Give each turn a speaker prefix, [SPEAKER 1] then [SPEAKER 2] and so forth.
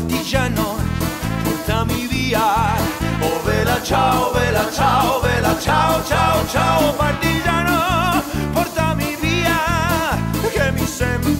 [SPEAKER 1] partigiano, portami via. Oh vela ciao, vela ciao, vela ciao, ciao, ciao partigiano, portami via, che mi sembra